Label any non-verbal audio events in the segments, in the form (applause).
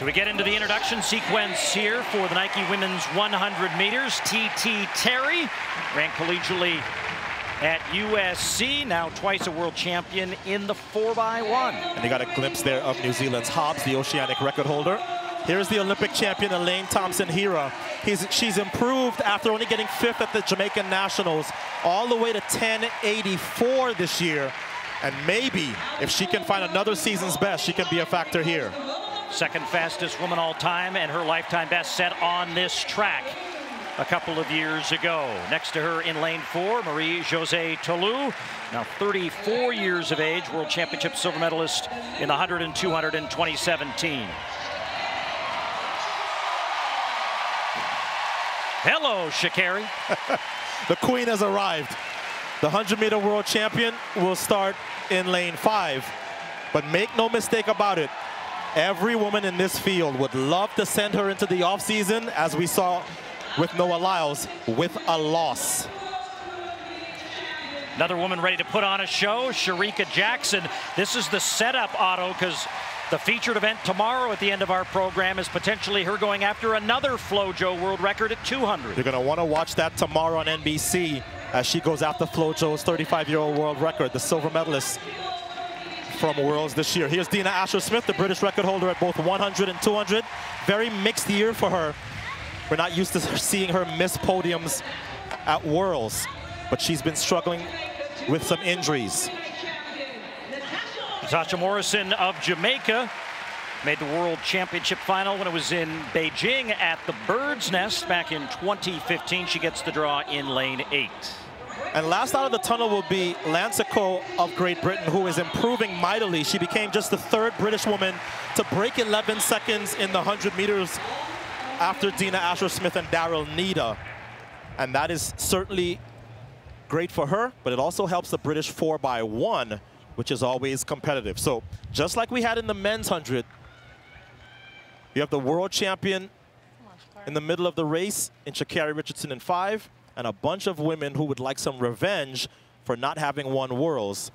So we get into the introduction sequence here for the Nike women's 100 meters. TT Terry ran collegially at USC, now twice a world champion in the 4x1. And you got a glimpse there of New Zealand's Hobbs, the oceanic record holder. Here's the Olympic champion, Elaine Thompson-Herah. She's improved after only getting fifth at the Jamaican Nationals, all the way to 10.84 this year. And maybe, if she can find another season's best, she can be a factor here. Second fastest woman all time and her lifetime best set on this track a couple of years ago. Next to her in lane four, Marie-Josée Ta Lou, now 34 years of age, World Championship silver medalist in the 100 and 200 in 2017. Hello, Sha'Carri. (laughs) the queen has arrived. The 100-meter world champion will start in lane five. But make no mistake about it, Every woman in this field would love to send her into the offseason, as we saw with Noah Lyles, with a loss. Another woman ready to put on a show, Shericka Jackson. This is the setup, Ato, because the featured event tomorrow at the end of our program is potentially her going after another FloJo world record at 200. You're going to want to watch that tomorrow on NBC as she goes after FloJo's 35-year-old world record, the silver medalist from Worlds this year. Here's Dina Asher-Smith, the British record holder at both 100 and 200. Very mixed year for her. We're not used to seeing her miss podiums at Worlds, but she's been struggling with some injuries. Natasha Morrison of Jamaica made the World Championship final when it was in Beijing at the Bird's Nest back in 2015. She gets the draw in lane eight. And last out of the tunnel will be Lansiquot of Great Britain, who is improving mightily. She became just the third British woman to break 11 seconds in the 100 meters after Dina Asher-Smith and Daryll Neita. And that is certainly great for her, but it also helps the British 4 by one which is always competitive. So just like we had in the men's 100, you have the world champion in the middle of the race in Sha'Carri Richardson in five, and a bunch of women who would like some revenge for not having won Worlds,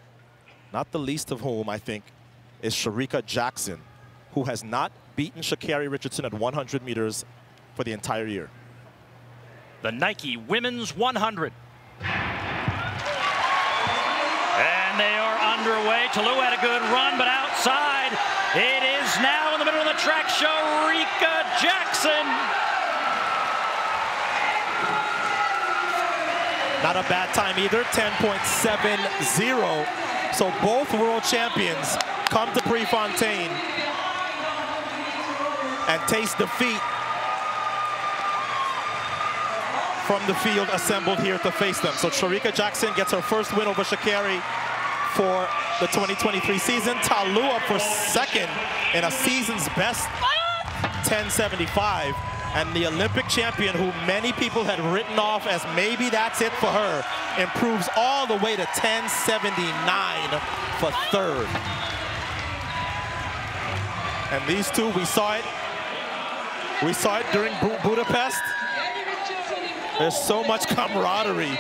not the least of whom, I think, is Shericka Jackson, who has not beaten Sha'Carri Richardson at 100 meters for the entire year. The Nike Women's 100. And they are underway. Ta Lou had a good run, but outside, it is now in the middle of the track, Shericka Jackson. Not a bad time either, 10.70. So both world champions come to Prefontaine and taste defeat from the field assembled here to face them. So Shericka Jackson gets her first win over Sha'Carri for the 2023 season. Ta Lou for second in a season's best 1075 and the Olympic champion, who many people had written off as maybe that's it for her, improves all the way to 1079 for third. And these two, we saw it. We saw it during Bu Budapest. There's so much camaraderie.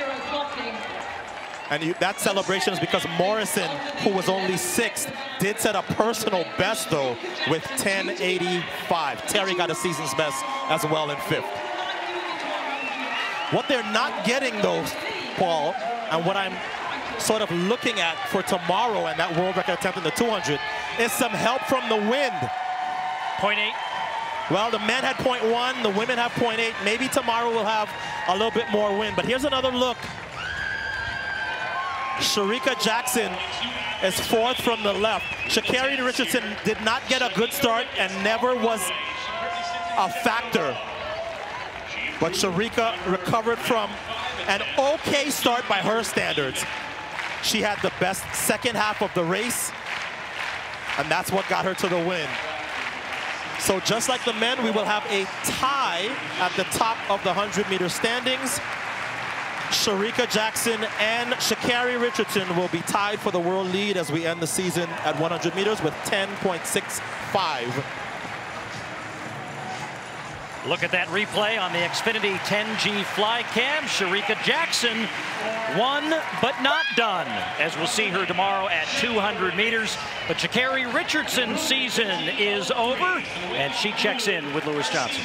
And you, that celebration is because Morrison, who was only sixth, did set a personal best, though, with 10.85. Terry got a season's best as well in fifth. What they're not getting, though, Paul, and what I'm sort of looking at for tomorrow and that world record attempt in the 200 is some help from the wind. Point 0.8. Well, the men had point 0.1, the women have point 0.8. Maybe tomorrow we'll have a little bit more wind. But here's another look Shericka Jackson is fourth from the left. Sha'Carri Richardson did not get a good start and never was a factor. But Shericka recovered from an okay start by her standards. She had the best second half of the race, and that's what got her to the win. So just like the men, we will have a tie at the top of the 100-meter standings. Shericka Jackson and Sha'Carri Richardson will be tied for the world lead as we end the season at 100 meters with 10.65. Look at that replay on the Xfinity 10G Flycam. Shericka Jackson won but not done, as we'll see her tomorrow at 200 meters. But Sha'Carri Richardson's season is over, and she checks in with Lewis Johnson.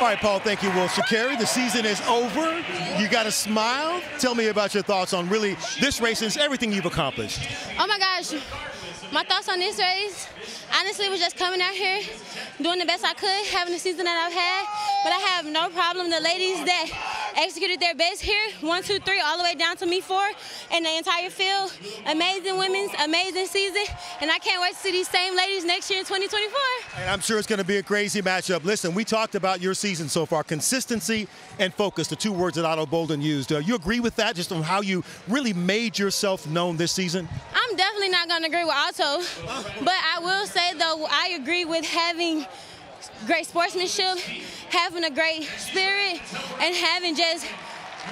All right, Paul, thank you. Well, Sha'Carri, the season is over. You got a smile. Tell me about your thoughts on really this race and everything you've accomplished. Oh my gosh, my thoughts on this race, honestly, was just coming out here, doing the best I could, having the season that I've had. But I have no problem. The ladies that executed their best here, one, two, three, all the way down to me four, and the entire field. Amazing women's, amazing season, and I can't wait to see these same ladies next year in 2024. And I'm sure it's going to be a crazy matchup. Listen, we talked about your season so far, consistency and focus, the two words that Ato Boldon used. Uh, you agree with that, just on how you really made yourself known this season? I'm definitely not going to agree with Ato, but I will say, though, I agree with having great sportsmanship, having a great spirit, and having just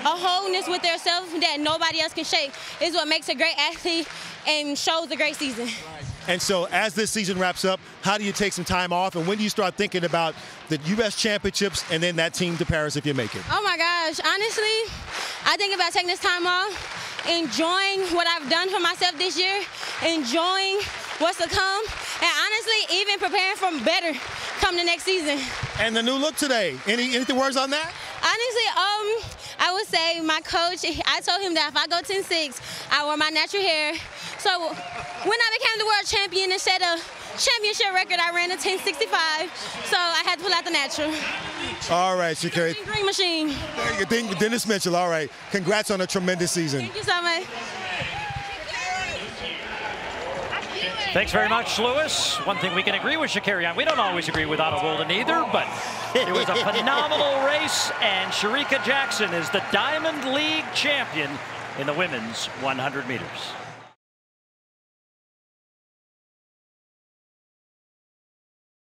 a wholeness with yourself that nobody else can shake is what makes a great athlete and shows a great season. And so, as this season wraps up, how do you take some time off, and when do you start thinking about the U.S. Championships and then that team to Paris if you make it? Oh my gosh, honestly, I think about taking this time off, enjoying what I've done for myself this year, enjoying what's to come, and honestly, even preparing for better come the next season. And the new look today. Any anything words on that? Honestly, um, I would say my coach. I told him that if I go 10-6, I wear my natural hair. So when I became the world champion, instead of championship record, I ran a 1065. So I had to pull out the natural. All right, Sha'Carri. Green machine. Dennis Mitchell. All right. Congrats on a tremendous season. Thank you so much. Thanks very much, Lewis. One thing we can agree with Sha'Carri on, we don't always agree with Ato Boldon either, but it was a (laughs) phenomenal race, and Shericka Jackson is the Diamond League champion in the women's 100 meters.